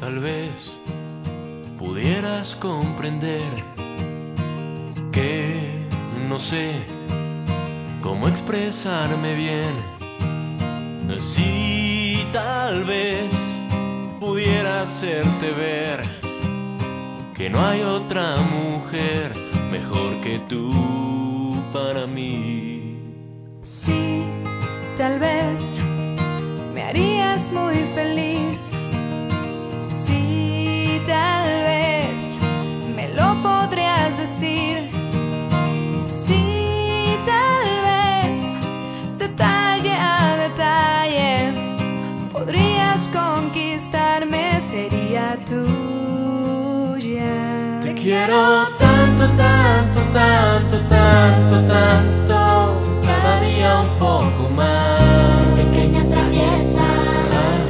Tal vez pudieras comprender que no sé cómo expresarme bien. Si tal vez pudiera hacerte ver que no hay otra mujer mejor que tú para mí. Sí, tal vez me harías muy feliz. Quiero tanto, tanto, tanto, tanto, tanto, cada día un poco más. Pequeña traviesa,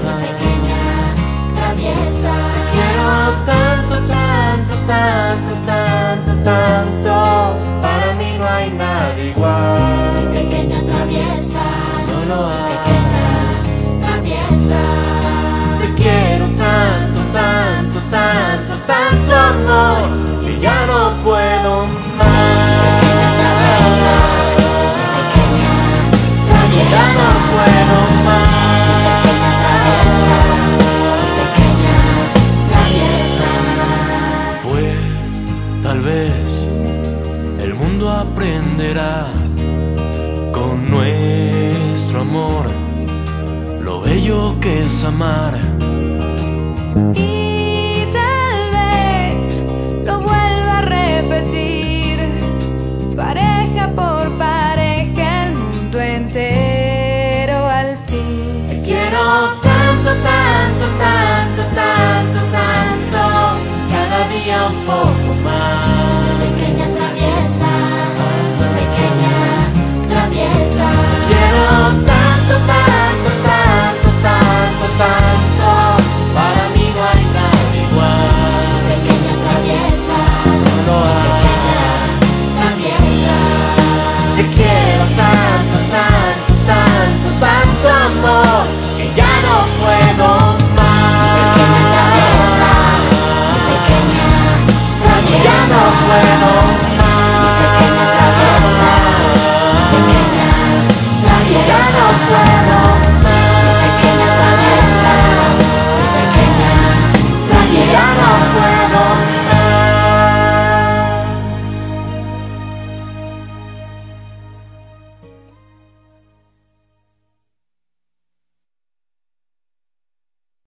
mi pequeña traviesa. Te quiero tanto, tanto, tanto, tanto, tanto, para mí no hay nada igual. Mi pequeña traviesa, No lo hay. pequeña traviesa. Te quiero tanto, tanto, tanto, tanto amor, mundo aprenderá con nuestro amor lo bello que es amar.